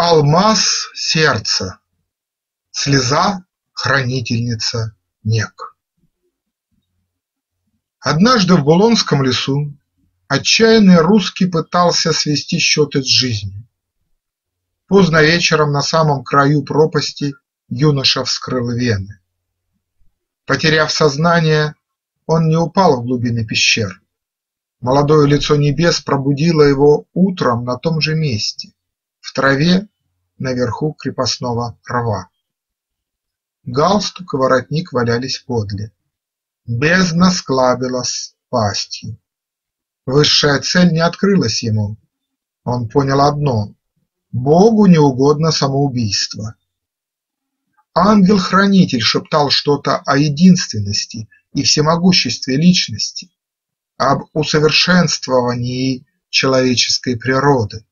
Алмаз сердца, слеза хранительница нек. Однажды в Булонском лесу отчаянный русский пытался свести счеты с жизнью. Поздно вечером на самом краю пропасти юноша вскрыл вены. Потеряв сознание, он не упал в глубины пещер. Молодое лицо небес пробудило его утром на том же месте, в траве наверху крепостного рва. Галстук и воротник валялись подле. Бездна склабилась пастью. Высшая цель не открылась ему. Он понял одно – Богу не угодно самоубийство. Ангел-хранитель шептал что-то о единственности и всемогуществе личности, об усовершенствовании человеческой природы.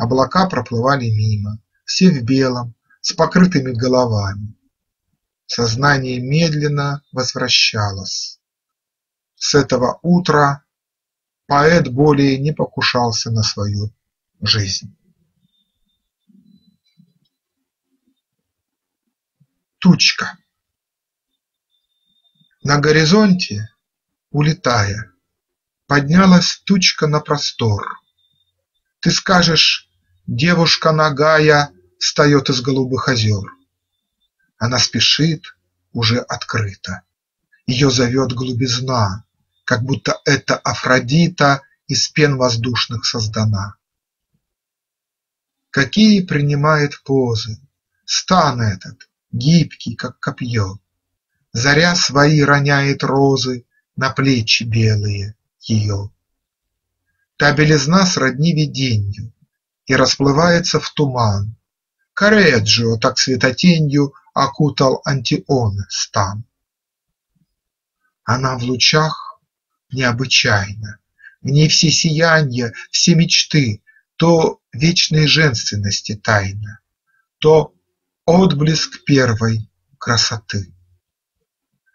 Облака проплывали мимо, все в белом, с покрытыми головами. Сознание медленно возвращалось. С этого утра поэт более не покушался на свою жизнь. Тучка На горизонте, улетая, Поднялась тучка на простор. Ты скажешь: девушка нагая Встает из голубых озер. Она спешит уже открыто, Ее зовет глубизна, Как будто это Афродита Из пен воздушных создана. Какие принимает позы! Стан этот, гибкий, как копье, Заря свои роняет розы На плечи белые ее. Та белизна сродни виденью И расплывается в туман. Кореджио так светотенью окутал Антион стан. Она в лучах необычайна, В ней все сиянья, все мечты, То вечной женственности тайна, То отблеск первой красоты.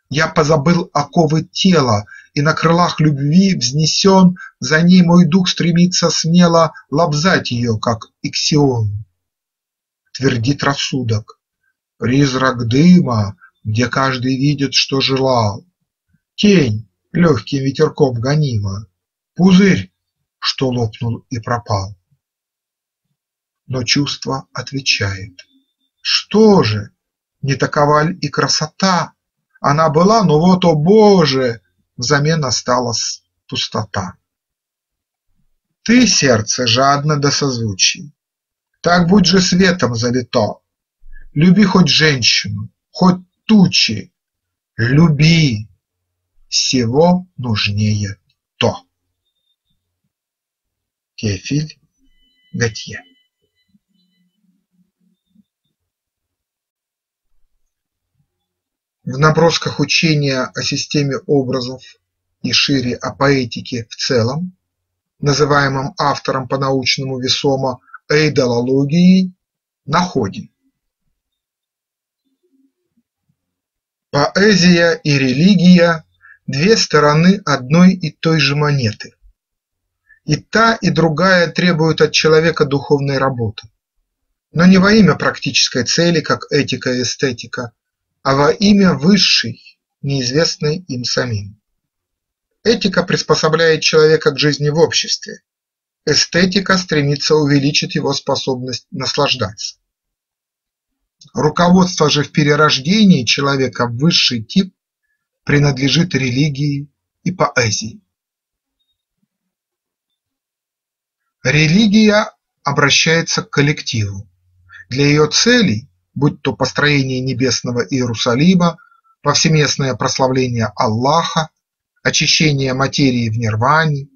Я позабыл оковы тела, И на крылах любви взнесен, За ней мой дух стремится смело Лобзать ее, как Иксион. Твердит рассудок, Призрак дыма, где каждый видит, что желал, Тень, легким ветерком гонима, Пузырь, что лопнул и пропал. Но чувство отвечает: что же, не такова ль и красота? Она была, но вот, о Боже, взамен осталась пустота. Ты, сердце, жадно до созвучий, так будь же светом залито, Люби хоть женщину, хоть тучи, люби, всего нужнее то. Теофиль Готье В набросках учения о системе образов и шире о поэтике в целом, называемом автором по-научному весомо эйдолологией, находим Поэзия и религия – две стороны одной и той же монеты. И та, и другая требуют от человека духовной работы, но не во имя практической цели, как этика и эстетика, а во имя высшей, неизвестной им самим. Этика приспособляет человека к жизни в обществе, эстетика стремится увеличить его способность наслаждаться. Руководство же в перерождении человека в высший тип принадлежит религии и поэзии. Религия обращается к коллективу. Для ее целей, будь то построение небесного Иерусалима, повсеместное прославление Аллаха, очищение материи в нирване,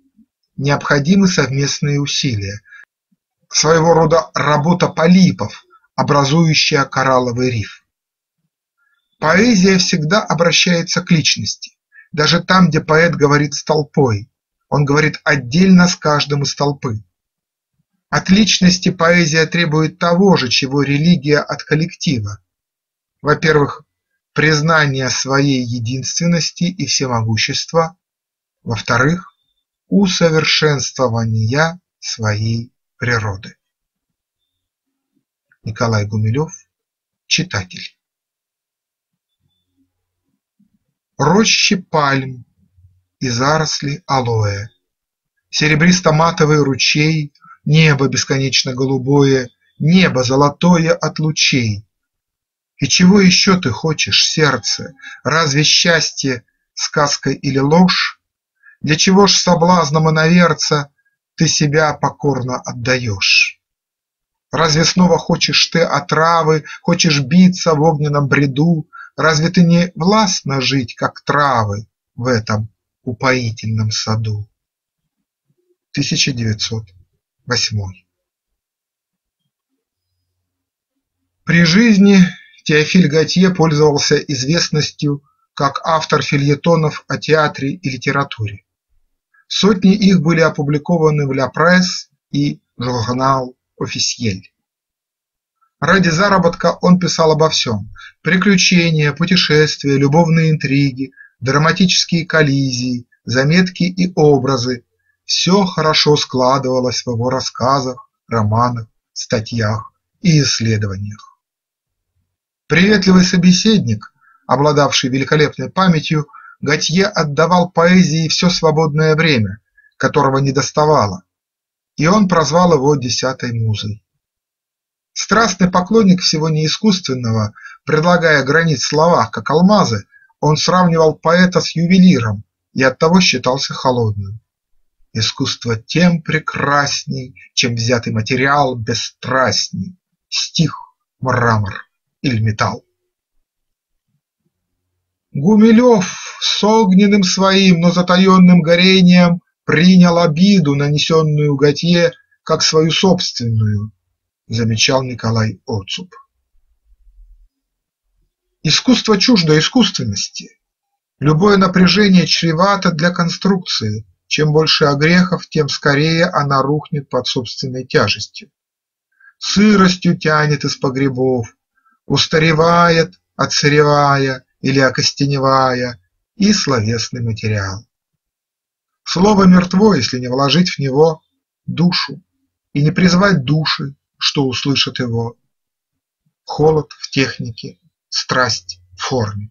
необходимы совместные усилия, своего рода работа полипов, образующая коралловый риф. Поэзия всегда обращается к личности, даже там, где поэт говорит с толпой, он говорит отдельно с каждым из толпы. От личности поэзия требует того же, чего религия от коллектива. Во-первых, признания своей единственности и всемогущества, во-вторых, усовершенствования своей природы. Николай Гумилев, читатель. Рощи пальм и заросли алоэ, Серебристо-матовый ручей, Небо бесконечно голубое, Небо золотое от лучей. И чего еще ты хочешь, сердце? Разве счастье сказка или ложь? Для чего ж соблазном иноверца Ты себя покорно отдаешь? Разве снова хочешь ты отравы, Хочешь биться в огненном бреду? Разве ты не властна жить, как травы, В этом упоительном саду? 1908 При жизни Теофиль Готье пользовался известностью как автор фельетонов о театре и литературе. Сотни их были опубликованы в «Ля Пресс» и «Журнал Офисьель». Ради заработка он писал обо всем – приключения, путешествия, любовные интриги, драматические коллизии, заметки и образы – все хорошо складывалось в его рассказах, романах, статьях и исследованиях. Приветливый собеседник Обладавший великолепной памятью, Готье отдавал поэзии все свободное время, которого недоставало, и он прозвал его «десятой музой». Страстный поклонник всего неискусственного, предлагая гранить в словах, как алмазы, он сравнивал поэта с ювелиром и оттого считался холодным. Искусство тем прекрасней, чем взятый материал бесстрастней, стих, мрамор или металл. Гумилев с огненным своим, но затаенным горением принял обиду, нанесенную Готье, как свою собственную, замечал Николай Оцуп. Искусство чуждо искусственности. Любое напряжение чревато для конструкции. Чем больше огрехов, тем скорее она рухнет под собственной тяжестью. Сыростью тянет из погребов, устаревает, отсыревая, или окостеневая, и словесный материал. Слово мертво, если не вложить в него душу и не призвать души, что услышат его. Холод в технике, страсть в форме.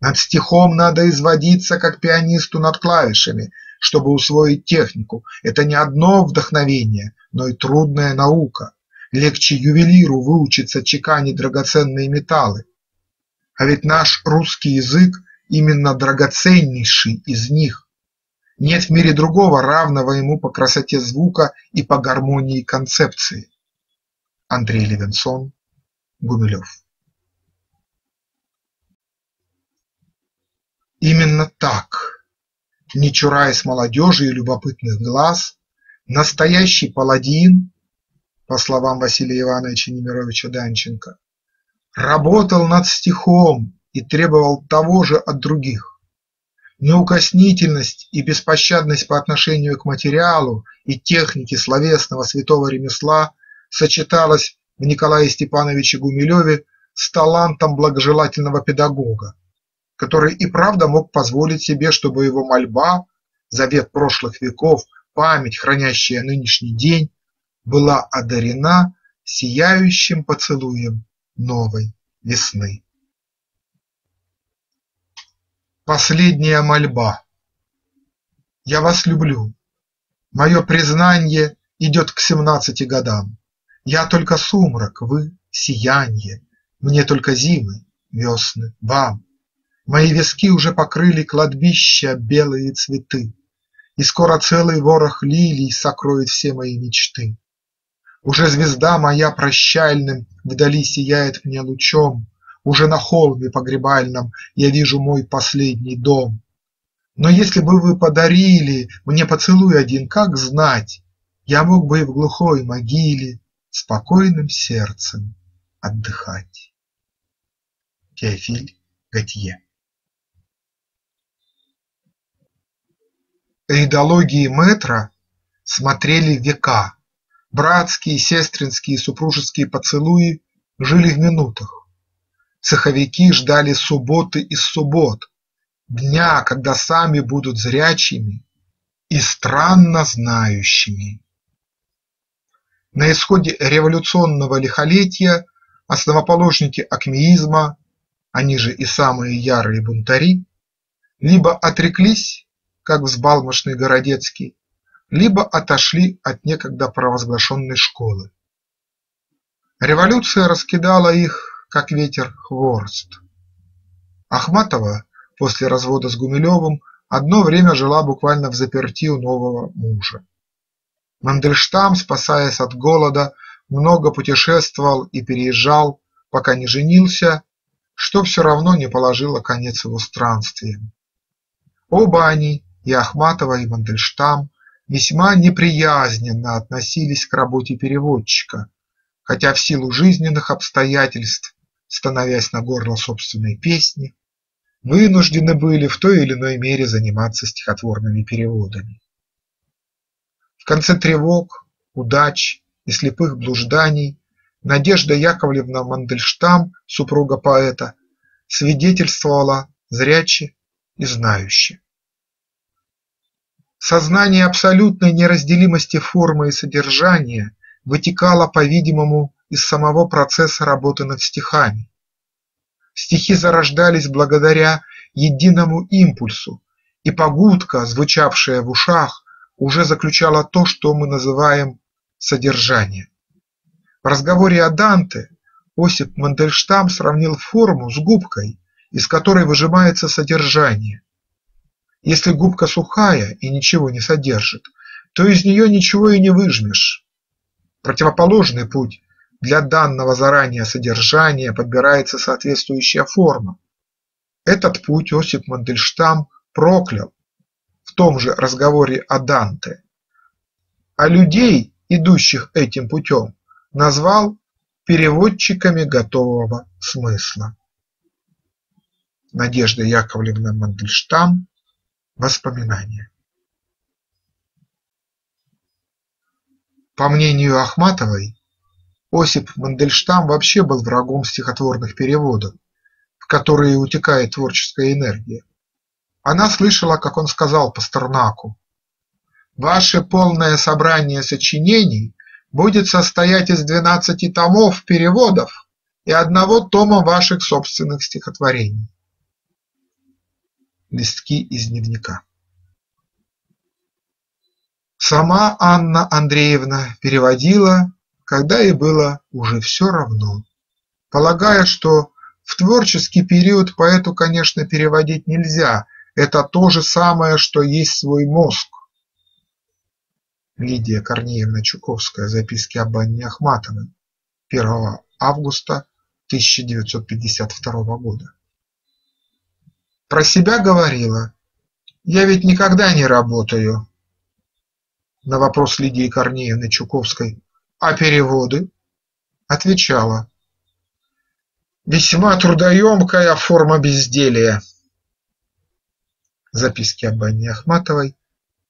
Над стихом надо изводиться, как пианисту над клавишами, чтобы усвоить технику. Это не одно вдохновение, но и трудная наука. Легче ювелиру выучиться чеканить драгоценные металлы, а ведь наш русский язык именно драгоценнейший из них. Нет в мире другого, равного ему по красоте звука и по гармонии концепции. Андрей Левинсон, Гумилев Именно так, не чураясь молодежи и любопытных глаз, настоящий паладин, по словам Василия Ивановича Немировича Данченко, работал над стихом и требовал того же от других. Неукоснительность и беспощадность по отношению к материалу и технике словесного святого ремесла сочеталась в Николае Степановиче Гумилеве с талантом благожелательного педагога, который и правда мог позволить себе, чтобы его мольба, завет прошлых веков, память, хранящая нынешний день, была одарена сияющим поцелуем новой весны. Последняя мольба Я вас люблю, мое признание Идет к семнадцати годам. Я только сумрак, вы – сиянье, Мне только зимы, весны, вам. Мои виски уже покрыли кладбища белые цветы, И скоро целый ворох лилий сокроет все мои мечты. Уже звезда моя прощальным Вдали сияет мне лучом, Уже на холме погребальном Я вижу мой последний дом. Но если бы вы подарили Мне поцелуй один, как знать, Я мог бы и в глухой могиле Спокойным сердцем отдыхать. Теофиль Готье Эйдологии метра смотрели века Братские, сестринские, супружеские поцелуи жили в минутах. Цеховики ждали субботы из суббот, Дня, когда сами будут зрячими и странно знающими. На исходе революционного лихолетия основоположники акмеизма, они же и самые ярые бунтари, либо отреклись, как взбалмошный Городецкий, либо отошли от некогда провозглашенной школы. Революция раскидала их, как ветер, хворост. Ахматова после развода с Гумилевым одно время жила буквально в заперти у нового мужа. Мандельштам, спасаясь от голода, много путешествовал и переезжал, пока не женился, что все равно не положило конец его странствиям. Оба они, и Ахматова, и Мандельштам, весьма неприязненно относились к работе переводчика, хотя в силу жизненных обстоятельств, становясь на горло собственной песни, вынуждены были в той или иной мере заниматься стихотворными переводами. В конце тревог, удач и слепых блужданий Надежда Яковлевна Мандельштам, супруга поэта, свидетельствовала зряче и знающе. Сознание абсолютной неразделимости формы и содержания вытекало, по-видимому, из самого процесса работы над стихами. Стихи зарождались благодаря единому импульсу, и погудка, звучавшая в ушах, уже заключала то, что мы называем содержание. В разговоре о Данте Осип Мандельштам сравнил форму с губкой, из которой выжимается содержание. Если губка сухая и ничего не содержит, то из нее ничего и не выжмешь. Противоположный путь для данного заранее содержания подбирается соответствующая форма. Этот путь Осип Мандельштам проклял в том же разговоре о Данте. А людей, идущих этим путем, назвал переводчиками готового смысла. Надежда Яковлевна Мандельштам. Воспоминания. По мнению Ахматовой, Осип Мандельштам вообще был врагом стихотворных переводов, в которые утекает творческая энергия. Она слышала, как он сказал Пастернаку «Ваше полное собрание сочинений будет состоять из двенадцати томов переводов и одного тома ваших собственных стихотворений». Листки из дневника Сама Анна Андреевна переводила когда ей было уже все равно, полагая, что в творческий период поэту, конечно, переводить нельзя, это то же самое, что есть свой мозг. Лидия Корнеевна Чуковская. Записки об Анне Ахматовой. 1 августа 1952 года. Про себя говорила: "Я ведь никогда не работаю". На вопрос Лидии Корнеевны Чуковской а переводы? Отвечала: Весьма трудоемкая форма безделия. Записки об Анне Ахматовой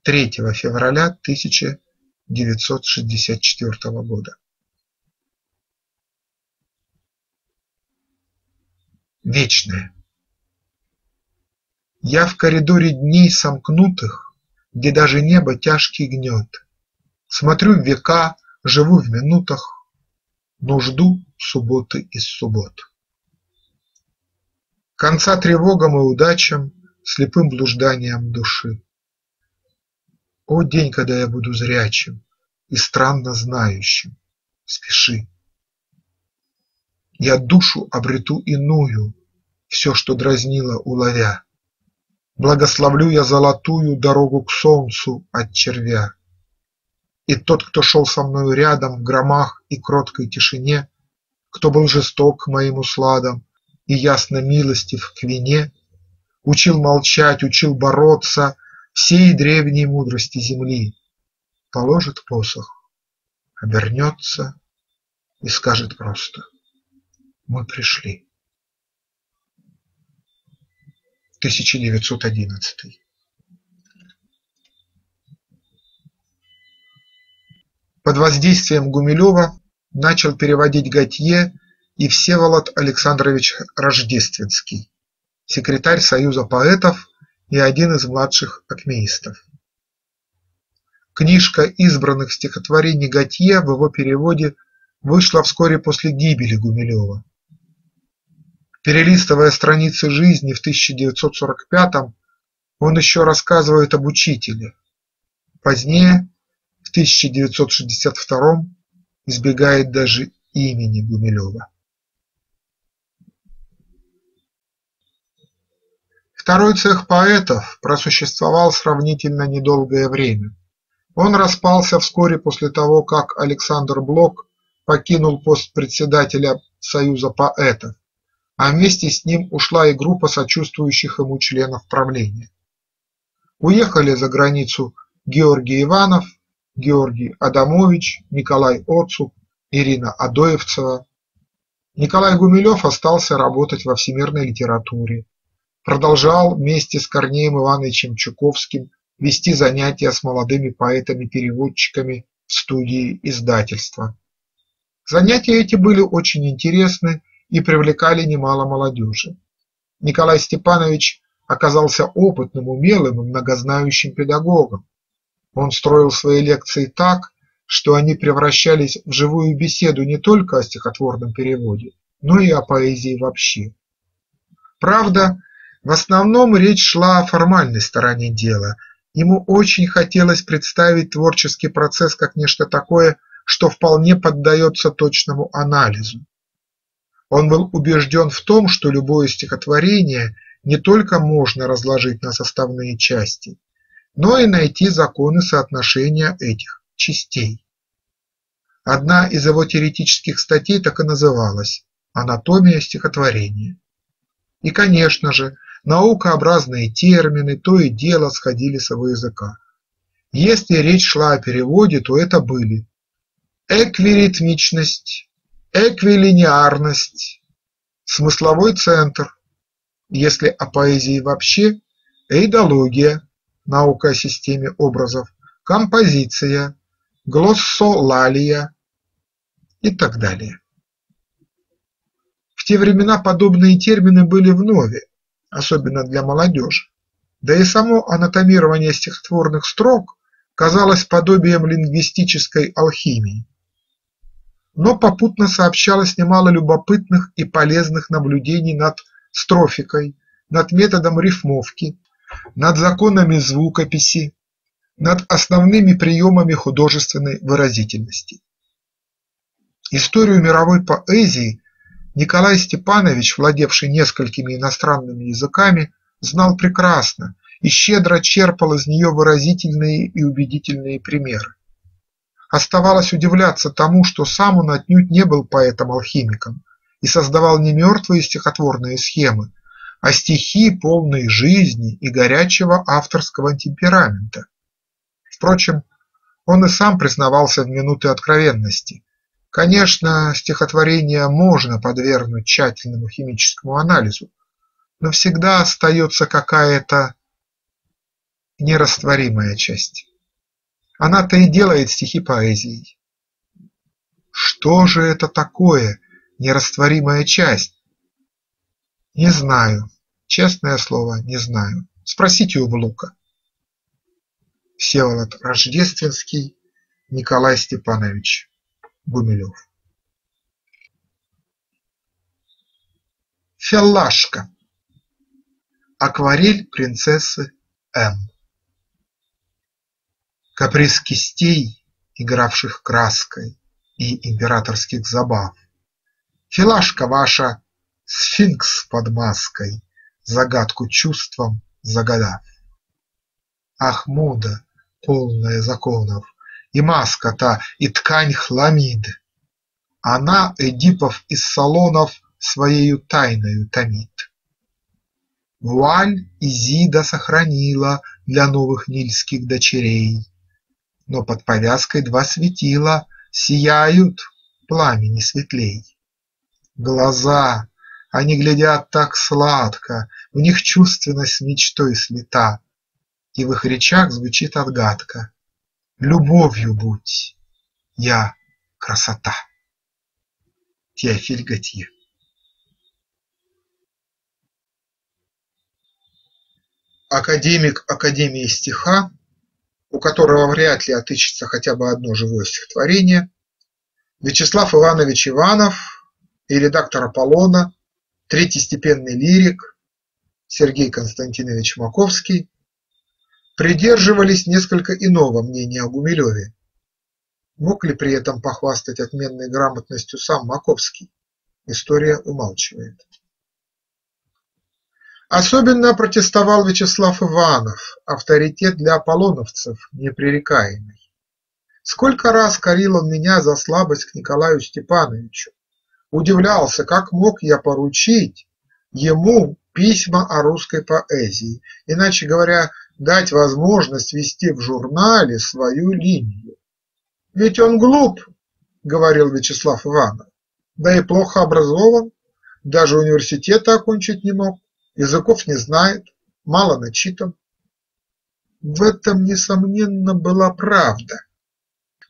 3 февраля 1964 года. Вечное Я в коридоре дней сомкнутых, Где даже небо тяжкий гнет, Смотрю в века Живу в минутах, но жду субботы из суббот. Конца тревогам и удачам, слепым блужданиям души. О день, когда я буду зрячим и странно знающим, спеши. Я душу обрету иную, все, что дразнило, уловя. Благословлю я золотую дорогу к солнцу от червя. И тот, кто шел со мною рядом в громах и кроткой тишине, Кто был жесток к моим усладам и ясно милостив к вине, Учил молчать, учил бороться всей древней мудрости земли, Положит посох, обернется и скажет просто: Мы пришли. 1911 Под воздействием Гумилева начал переводить Готье и Всеволод Александрович Рождественский, секретарь Союза поэтов и один из младших акмеистов. Книжка избранных стихотворений Готье в его переводе вышла вскоре после гибели Гумилева. Перелистывая страницы жизни в 1945-м, он еще рассказывает об учителе. Позднее, в 1962-м, избегает даже имени Гумилева. Второй цех поэтов просуществовал сравнительно недолгое время. Он распался вскоре после того, как Александр Блок покинул пост председателя Союза поэтов, а вместе с ним ушла и группа сочувствующих ему членов правления. Уехали за границу Георгий Иванов, Георгий Адамович, Николай Оцуп, Ирина Адоевцева. Николай Гумилев остался работать во всемирной литературе, продолжал вместе с Корнеем Ивановичем Чуковским вести занятия с молодыми поэтами-переводчиками в студии издательства. Занятия эти были очень интересны и привлекали немало молодежи. Николай Степанович оказался опытным, умелым и многознающим педагогом. Он строил свои лекции так, что они превращались в живую беседу не только о стихотворном переводе, но и о поэзии вообще. Правда, в основном речь шла о формальной стороне дела. Ему очень хотелось представить творческий процесс как нечто такое, что вполне поддается точному анализу. Он был убежден в том, что любое стихотворение не только можно разложить на составные части, но и найти законы соотношения этих частей. Одна из его теоретических статей так и называлась «Анатомия стихотворения». И, конечно же, наукообразные термины то и дело сходили с его языка. Если речь шла о переводе, то это были эквиритмичность, эквилинеарность, смысловой центр, если о поэзии вообще, эйдология, наука о системе образов, композиция, глоссолалия и так далее. В те времена подобные термины были вновь, особенно для молодежи, да и само анатомирование стихотворных строк казалось подобием лингвистической алхимии. Но попутно сообщалось немало любопытных и полезных наблюдений над строфикой, над методом рифмовки, над законами звукописи, над основными приемами художественной выразительности. Историю мировой поэзии Николай Степанович, владевший несколькими иностранными языками, знал прекрасно и щедро черпал из нее выразительные и убедительные примеры. Оставалось удивляться тому, что сам он отнюдь не был поэтом-алхимиком и создавал не мертвые стихотворные схемы, а стихи, полные жизни и горячего авторского темперамента. Впрочем, он и сам признавался в минуты откровенности. Конечно, стихотворение можно подвергнуть тщательному химическому анализу, но всегда остается какая-то нерастворимая часть. Она-то и делает стихи поэзией. Что же это такое нерастворимая часть? Не знаю, честное слово, не знаю. Спросите у Блока. Всеволод Рождественский, Николай Степанович Гумилев. Феллашка. Акварель принцессы М. Каприз кистей, игравших краской, и императорских забав. Филашка ваша – сфинкс под маской, загадку чувством загадав. Ах, мода, полная законов, и маска та, и ткань хламид! Она Эдипов из салонов своею тайною томит. Вуаль Изида сохранила для новых нильских дочерей, но под повязкой два светила сияют пламени светлей. Глаза, они глядят так сладко, в них чувственность мечтой слита, и в их речах звучит отгадка: любовью будь, я красота. Теофиль Готье Академик Академии стиха у которого вряд ли отыщется хотя бы одно живое стихотворение, Вячеслав Иванович Иванов и редактор «Аполлона», третьестепенный лирик Сергей Константинович Маковский придерживались несколько иного мнения о Гумилеве. Мог ли при этом похвастать отменной грамотностью сам Маковский? История умалчивает. Особенно протестовал Вячеслав Иванов, авторитет для аполлоновцев непререкаемый. Сколько раз корил он меня за слабость к Николаю Степановичу, удивлялся, как мог я поручить ему письма о русской поэзии, иначе говоря, дать возможность вести в журнале свою линию. Ведь он глуп, говорил Вячеслав Иванов, да и плохо образован, даже университета окончить не мог языков не знает, мало начитан. В этом, несомненно, была правда.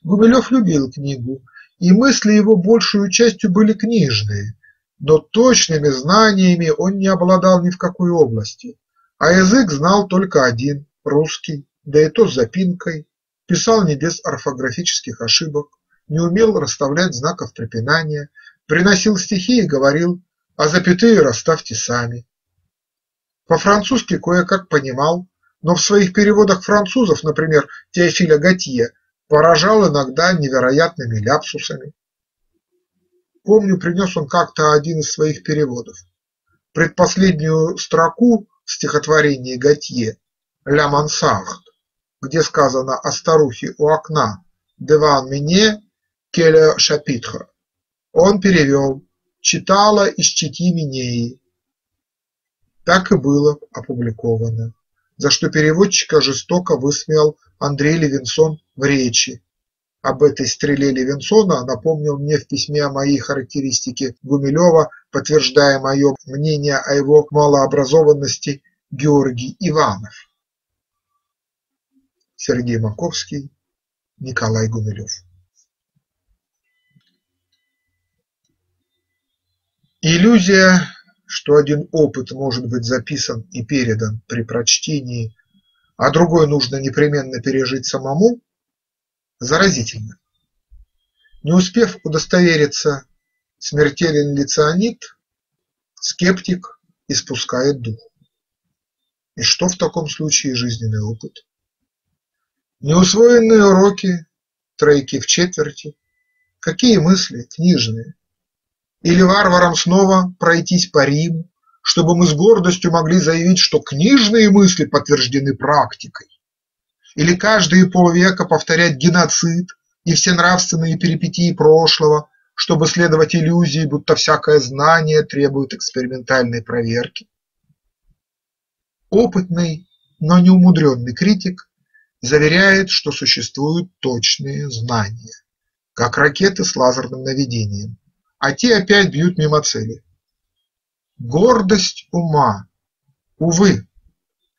Гумилев любил книгу, и мысли его большую частью были книжные, но точными знаниями он не обладал ни в какой области, а язык знал только один – русский, да и то с запинкой, писал не без орфографических ошибок, не умел расставлять знаков препинания, приносил стихи и говорил, а запятые расставьте сами. По-французски кое-как понимал, но в своих переводах французов, например, Теофиля Готье, поражал иногда невероятными ляпсусами. Помню, принес он как-то один из своих переводов. Предпоследнюю строку в стихотворении Готье «Ля мансард», где сказано о старухе у окна «Деван мне келе шапитра», он перевел «Читала из чити Минеи», так и было опубликовано, за что переводчика жестоко высмеял Андрей Левинсон в речи. Об этой стреле Левинсона напомнил мне в письме о моей характеристике Гумилева, подтверждая мое мнение о его малообразованности Георгий Иванов. Сергей Маковский, Николай Гумилев Иллюзия что один опыт может быть записан и передан при прочтении, а другой нужно непременно пережить самому, заразительно. Не успев удостовериться, смертелен ли цианид, скептик испускает дух. И что в таком случае жизненный опыт? Неусвоенные уроки, тройки в четверти, какие мысли книжные, или варварам снова пройтись по Риму, чтобы мы с гордостью могли заявить, что книжные мысли подтверждены практикой? Или каждые полвека повторять геноцид и все нравственные перипетии прошлого, чтобы следовать иллюзии, будто всякое знание требует экспериментальной проверки? Опытный, но неумудренный критик заверяет, что существуют точные знания, как ракеты с лазерным наведением, а те опять бьют мимо цели. Гордость ума, увы,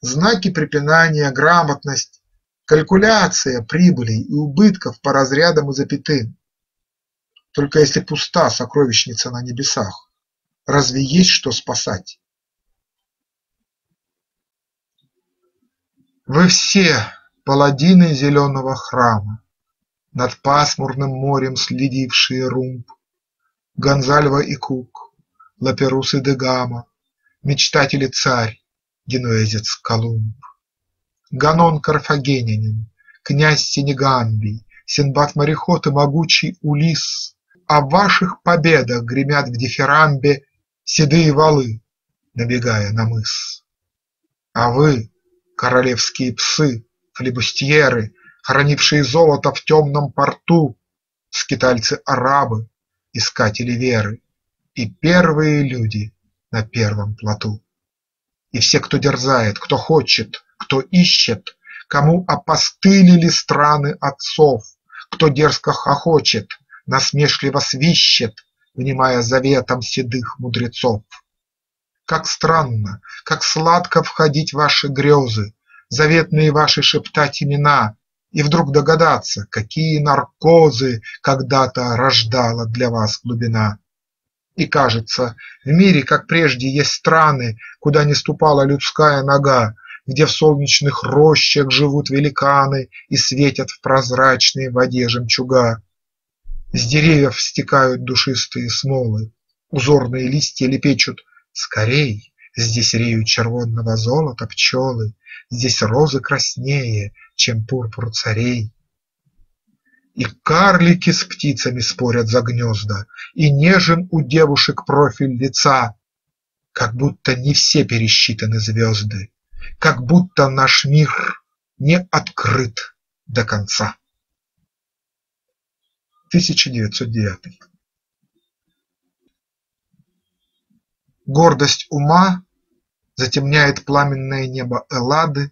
знаки препинания, грамотность, калькуляция прибылей и убытков по разрядам и запятым. Только если пуста сокровищница на небесах, разве есть что спасать? Вы все паладины зеленого храма, Над пасмурным морем следившие румб, Гонзальво и Кук, Лаперус и Дегама, Мечтатель и царь, генуэзец Колумб. Ганон карфагенянин, князь Сенегамбий, Синбад-мореход и могучий Улис, О ваших победах гремят в дифирамбе Седые валы, набегая на мыс. А вы, королевские псы, флебустьеры, Хранившие золото в темном порту, Скитальцы-арабы, искатели веры, И первые люди на первом плоту. И все, кто дерзает, кто хочет, кто ищет, Кому опостылили страны отцов, Кто дерзко хохочет, насмешливо свищет, Внимая заветам седых мудрецов. Как странно, как сладко входить в ваши грезы, Заветные ваши шептать имена, и вдруг догадаться, какие наркозы когда-то рождала для вас глубина. И кажется, в мире, как прежде, есть страны, куда не ступала людская нога, где в солнечных рощах живут великаны и светят в прозрачной воде жемчуга. С деревьев стекают душистые смолы, узорные листья лепечут «Скорей!» Здесь реют червонного золота пчелы, Здесь розы краснее, чем пурпур царей. И карлики с птицами спорят за гнезда, И нежен у девушек профиль лица, Как будто не все пересчитаны звезды, Как будто наш мир не открыт до конца. 1909 Гордость ума затемняет пламенное небо Эллады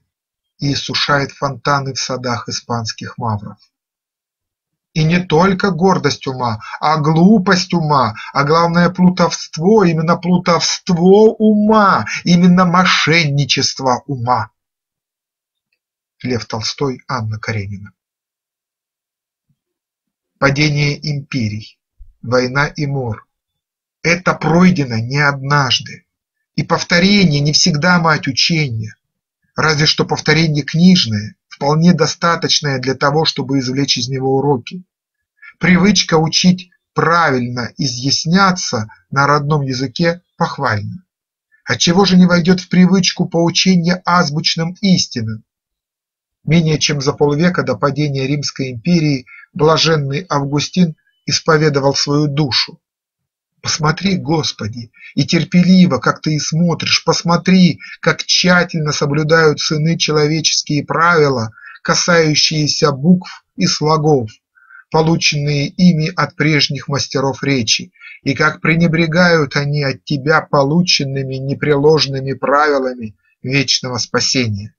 и сушает фонтаны в садах испанских мавров. И не только гордость ума, а глупость ума, а главное плутовство, именно плутовство ума, именно мошенничество ума. Лев Толстой, Анна Каренина Падение империй, война и мор – это пройдено не однажды, и повторение не всегда мать учения, разве что повторение книжное, вполне достаточное для того, чтобы извлечь из него уроки. Привычка учить правильно изъясняться на родном языке похвальна. Отчего же не войдет в привычку поучения азбучным истинам? Менее чем за полвека до падения Римской империи блаженный Августин исповедовал свою душу, Посмотри, Господи, и терпеливо, как Ты и смотришь, посмотри, как тщательно соблюдают сыны человеческие правила, касающиеся букв и слогов, полученные ими от прежних мастеров речи, и как пренебрегают они от Тебя полученными непреложными правилами вечного спасения.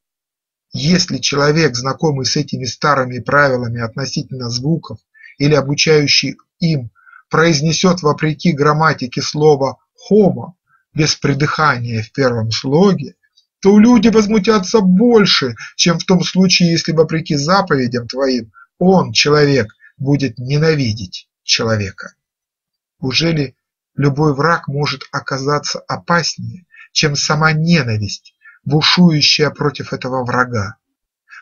Если человек, знакомый с этими старыми правилами относительно звуков или обучающий им, произнесет вопреки грамматике слово «homo» без придыхания в первом слоге, то люди возмутятся больше, чем в том случае, если вопреки заповедям твоим он, человек, будет ненавидеть человека. Ужели любой враг может оказаться опаснее, чем сама ненависть, бушующая против этого врага?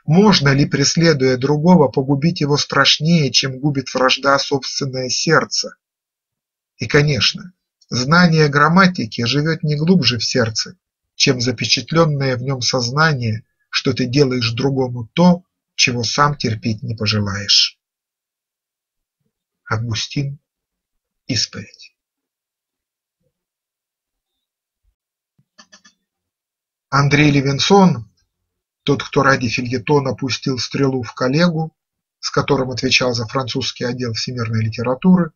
Можно ли, преследуя другого, погубить его страшнее, чем губит вражда собственное сердце? И, конечно, знание грамматики живет не глубже в сердце, чем запечатленное в нем сознание, что ты делаешь другому то, чего сам терпеть не пожелаешь. Августин. Исповедь. Андрей Левинсон, тот, кто ради фильетона пустил стрелу в коллегу, с которым отвечал за французский отдел всемирной литературы,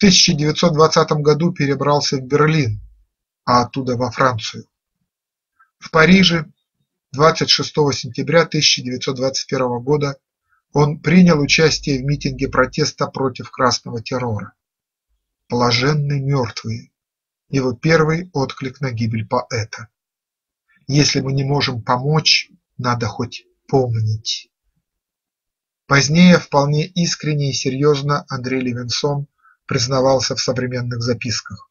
1920 году перебрался в Берлин, а оттуда во Францию. В Париже 26 сентября 1921 года он принял участие в митинге протеста против красного террора. «Блаженны мертвые» – его первый отклик на гибель поэта. Если мы не можем помочь, надо хоть помнить. Позднее вполне искренне и серьезно Андрей Левинсон признавался в современных записках.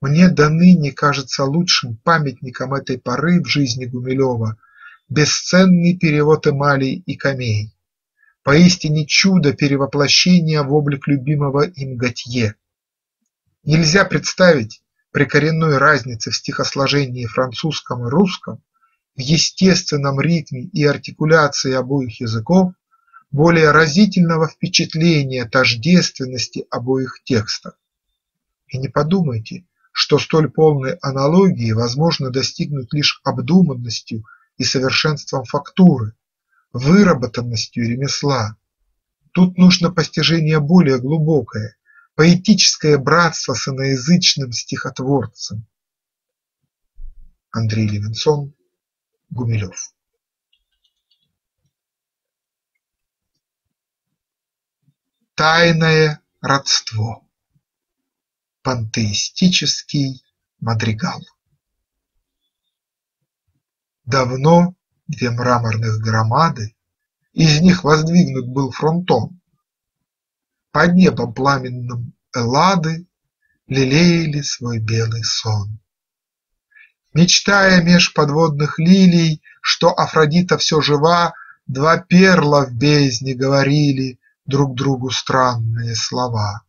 Мне до ныне кажется лучшим памятником этой поры в жизни Гумилева бесценный перевод эмалей и камей, поистине чудо перевоплощения в облик любимого им Готье. Нельзя представить при коренной разнице в стихосложении французском и русском, в естественном ритме и артикуляции обоих языков более разительного впечатления тождественности обоих текстов. И не подумайте, что столь полной аналогии возможно достигнуть лишь обдуманностью и совершенством фактуры, выработанностью ремесла. Тут нужно постижение более глубокое, поэтическое братство с иноязычным стихотворцем. Андрей Левинсон, Гумилев Тайное родство. Пантеистический мадригал. Давно две мраморных громады, из них воздвигнут был фронтон. Под небом пламенным Эллады лелеяли свой белый сон. Мечтая меж подводных лилий, Что Афродита все жива, Два перла в бездне говорили Друг другу странные слова.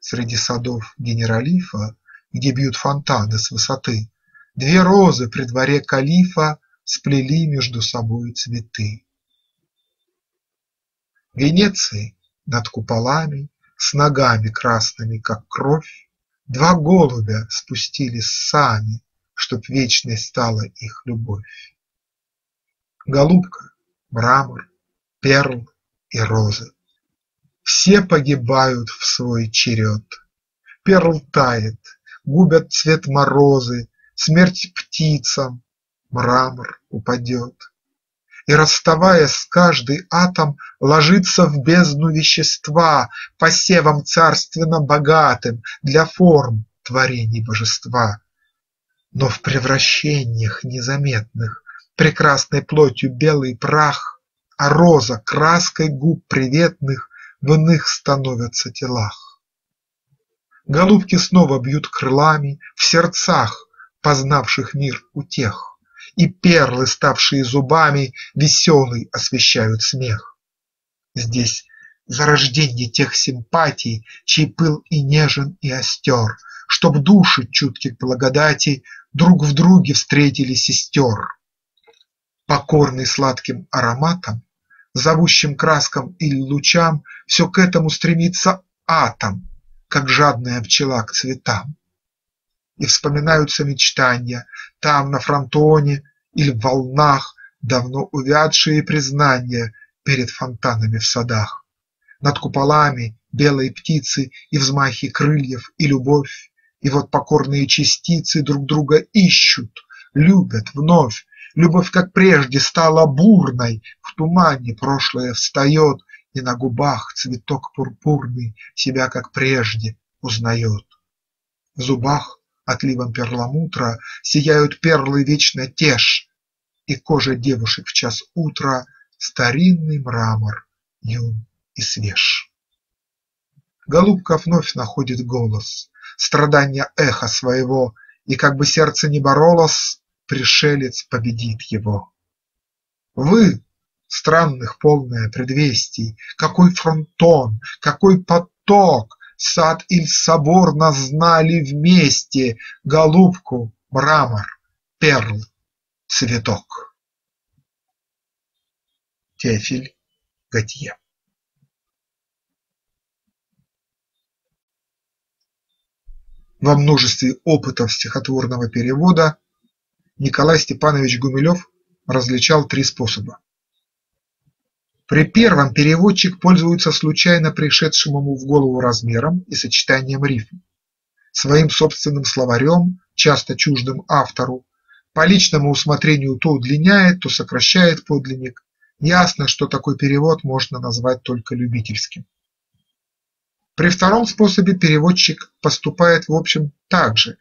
Среди садов Генералифа, Где бьют фонтаны с высоты, Две розы при дворе калифа Сплели между собой цветы. Венеции над куполами С ногами красными, как кровь, Два голубя спустились сами, Чтоб вечной стала их любовь. Голубка, мрамор, перл и розы Все погибают в свой черед. Перл тает, губят цвет морозы, Смерть птицам, мрамор упадет. И, расставаясь с каждый атом, Ложится в бездну вещества, Посевом царственно богатым Для форм творений божества. Но в превращениях незаметных Прекрасной плотью белый прах, А роза краской губ приветных В иных становятся телах. Голубки снова бьют крылами В сердцах, познавших мир утех. И перлы, ставшие зубами, Веселый освещают смех. Здесь зарожденье тех симпатий, Чей пыл и нежен, и остер, Чтоб души чутки к благодати Друг в друге встретили сестер. Покорный сладким ароматом, Зовущим краскам или лучам, Все к этому стремится атом, Как жадная пчела к цветам. И вспоминаются мечтанья Там на фронтоне или в волнах Давно увядшие признания Перед фонтанами в садах. Над куполами белые птицы И взмахи крыльев, и любовь, И вот покорные частицы Друг друга ищут, любят вновь, Любовь, как прежде, стала бурной, В тумане прошлое встает, И на губах цветок пурпурный Себя, как прежде, узнает. В зубах отливом перламутра Сияют перлы вечно теж, И кожа девушек в час утра Старинный мрамор, юн и свеж. Голубка вновь находит голос, Страдания эхо своего, И как бы сердце ни боролось, Пришелец победит его. Вы, странных полное предвестий, Какой фронтон, какой поток, Сад иль собор нас вместе, Голубку, мрамор, перл, цветок. Теофиль Готье Во множестве опытов стихотворного перевода Николай Степанович Гумилев различал три способа. При первом переводчик пользуется случайно пришедшим ему в голову размером и сочетанием рифм, своим собственным словарем, часто чуждым автору, по личному усмотрению то удлиняет, то сокращает подлинник, ясно, что такой перевод можно назвать только любительским. При втором способе переводчик поступает в общем так же,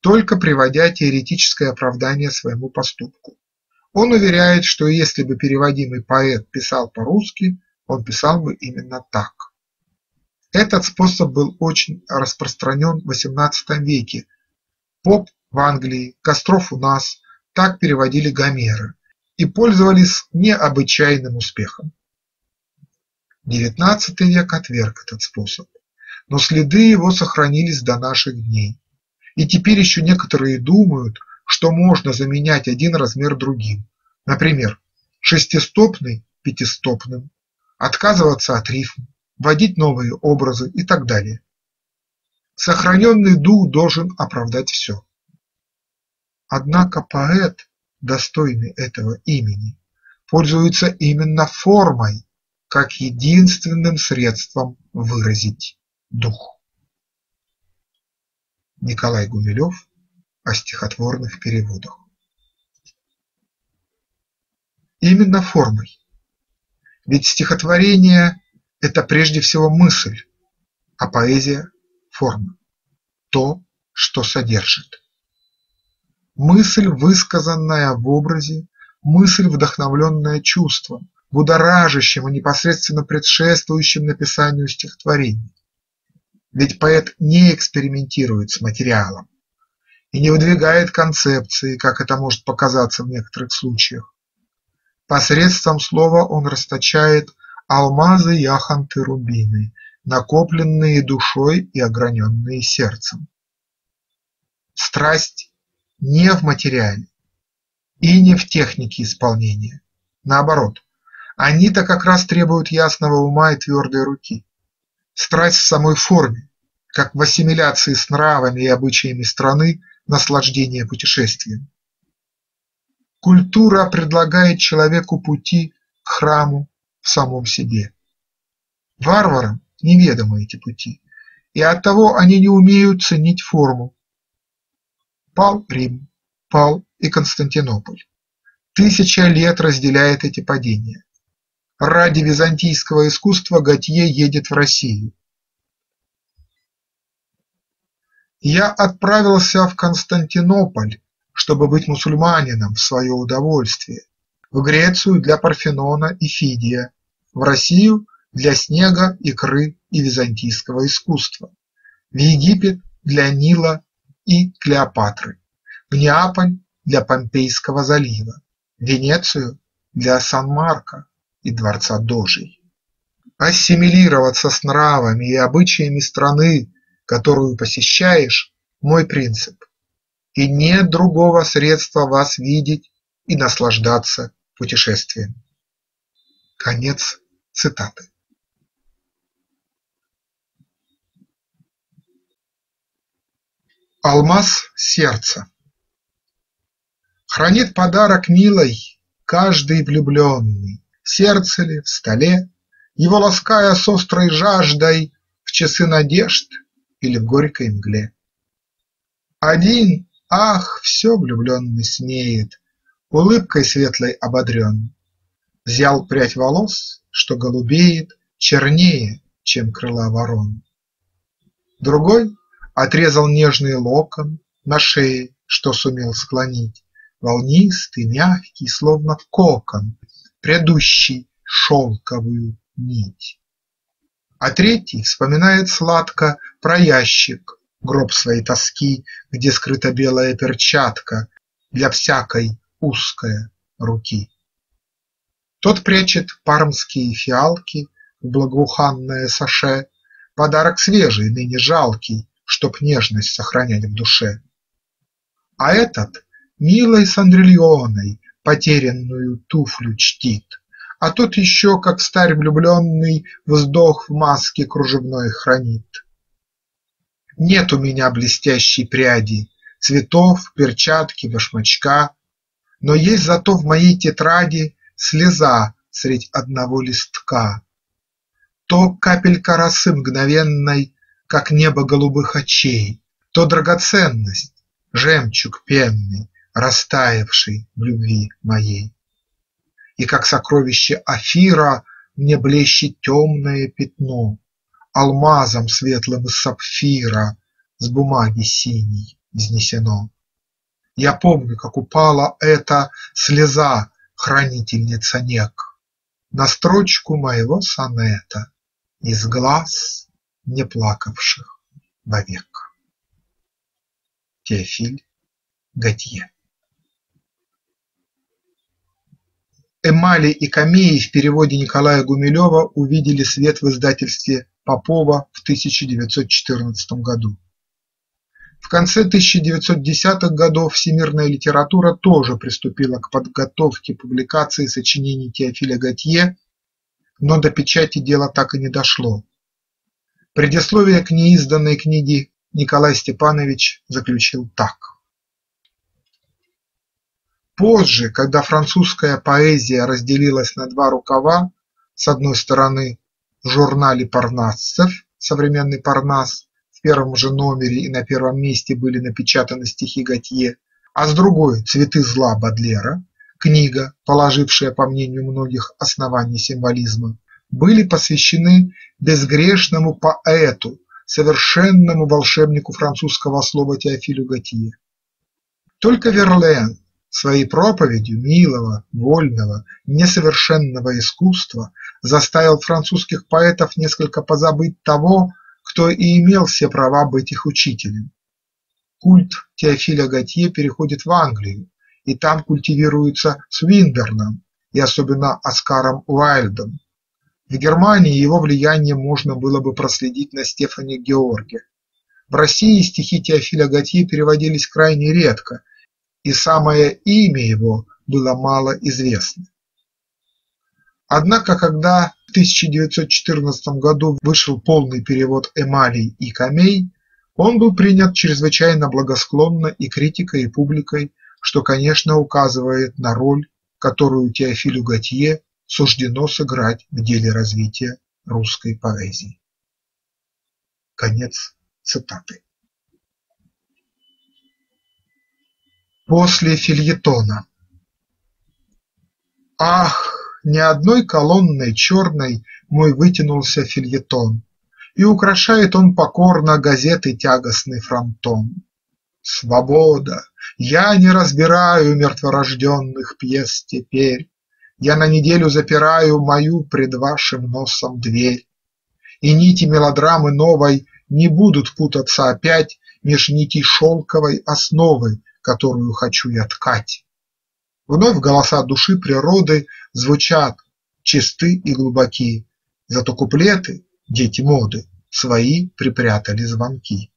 только приводя теоретическое оправдание своему поступку. Он уверяет, что если бы переводимый поэт писал по-русски, он писал бы именно так. Этот способ был очень распространен в XVIII веке. Поп в Англии, Костров у нас так переводили Гомера и пользовались необычайным успехом. XIX век отверг этот способ, но следы его сохранились до наших дней, и теперь еще некоторые думают, что можно заменять один размер другим, например, шестистопный пятистопным, отказываться от рифм, вводить новые образы и так далее. Сохраненный дух должен оправдать все. Однако поэт, достойный этого имени, пользуется именно формой, как единственным средством выразить дух. Николай Гумилев о стихотворных переводах. Именно формой. Ведь стихотворение – это прежде всего мысль, а поэзия – форма, то, что содержит. Мысль, высказанная в образе, мысль, вдохновленная чувством, будоражащим и непосредственно предшествующим написанию стихотворений. Ведь поэт не экспериментирует с материалом, и не выдвигает концепции, как это может показаться в некоторых случаях. Посредством слова он расточает алмазы, яхонты, рубины, накопленные душой и ограненные сердцем. Страсть не в материале и не в технике исполнения. Наоборот, они-то как раз требуют ясного ума и твердой руки. Страсть в самой форме, как в ассимиляции с нравами и обычаями страны наслаждения путешествием. Культура предлагает человеку пути к храму в самом себе. Варварам неведомы эти пути, и оттого они не умеют ценить форму. Пал Рим, пал и Константинополь. Тысяча лет разделяет эти падения. Ради византийского искусства Готье едет в Россию. Я отправился в Константинополь, чтобы быть мусульманином в свое удовольствие, в Грецию для Парфенона и Фидия, в Россию для снега, икры и византийского искусства, в Египет для Нила и Клеопатры, в Неаполь для Помпейского залива, Венецию для Сан-Марко и дворца Дожей. Ассимилироваться с нравами и обычаями страны, которую посещаешь, мой принцип, и нет другого средства вас видеть и наслаждаться путешествием. Конец цитаты. Алмаз сердца Хранит подарок милой каждый влюбленный, Сердце ли в столе, его лаская с острой жаждой В часы надежд или в горькой мгле. Один, ах, все влюбленный смеет, Улыбкой светлой ободрен, Взял прядь волос, что голубеет Чернее, чем крыла ворон. Другой отрезал нежный локон На шее, что сумел склонить, Волнистый, мягкий, словно кокон, Прядущий шелковую нить. А третий вспоминает сладко Про ящик, гроб своей тоски, Где скрыта белая перчатка Для всякой узкой руки. Тот прячет пармские фиалки В благоуханное саше, Подарок свежий, ныне жалкий, Чтоб нежность сохранять в душе. А этот милой Сандрильоной Потерянную туфлю чтит, А тот еще, как старь влюбленный, Вздох в маске кружевной хранит. Нет у меня блестящей пряди, Цветов, перчатки, башмачка, Но есть зато в моей тетради Слеза средь одного листка. То капелька росы мгновенной, Как небо голубых очей, То драгоценность, жемчуг пенный, Растаявший в любви моей. И как сокровище Афира Мне блещет темное пятно, Алмазом светлым из сапфира С бумаги синей взнесено. Я помню, как упала эта слеза хранительница нек На строчку моего сонета Из глаз не плакавших вовек. Теофиль Готье Эмали и камеи в переводе Николая Гумилева увидели свет в издательстве Попова в 1914 году. В конце 1910-х годов всемирная литература тоже приступила к подготовке публикации сочинений Теофиля Готье, но до печати дело так и не дошло. Предисловие к неизданной книге Николай Степанович заключил так. Позже, когда французская поэзия разделилась на два рукава, с одной стороны в журнале «Парнассов» «Современный Парнасс» В первом же номере и на первом месте были напечатаны стихи Готье, а с другой «Цветы зла» Бодлера, книга, положившая, по мнению многих, основания символизма, были посвящены безгрешному поэту, совершенному волшебнику французского слова Теофилю Готье. Только Верлен своей проповедью милого, вольного, несовершенного искусства заставил французских поэтов несколько позабыть того, кто и имел все права быть их учителем. культ Теофиля Готье переходит в Англию, и там культивируется Свинберном и особенно Оскаром Уайльдом. В Германии его влияние можно было бы проследить на Стефане Георге. В России стихи Теофиля Готье переводились крайне редко, и самое имя его было мало известно. Однако когда в 1914 году вышел полный перевод Эмалий и Камей, он был принят чрезвычайно благосклонно и критикой, и публикой, что, конечно, указывает на роль, которую Теофилю Готье суждено сыграть в деле развития русской поэзии. Конец цитаты. После фельетона Ах, ни одной колонной черной мой вытянулся фельетон, И украшает он покорно газеты тягостный фронтон. Свобода! Я не разбираю мертворожденных пьес теперь, Я на неделю запираю мою пред вашим носом дверь, И нити мелодрамы новой не будут путаться опять Меж нитей шелковой основы, которую хочу я ткать. Вновь голоса души природы звучат чисты и глубоки, Зато куплеты, дети моды, свои припрятали звонки.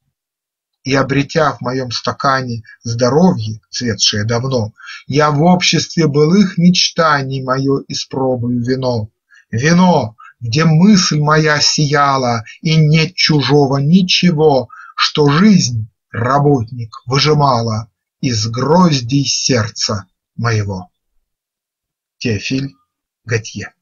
И обретя в моем стакане здоровье, цветшее давно, Я в обществе былых мечтаний мое испробую вино. Вино, где мысль моя сияла, и нет чужого ничего, Что жизнь, работник, выжимала из гроздей сердца моего. Теофиль Готье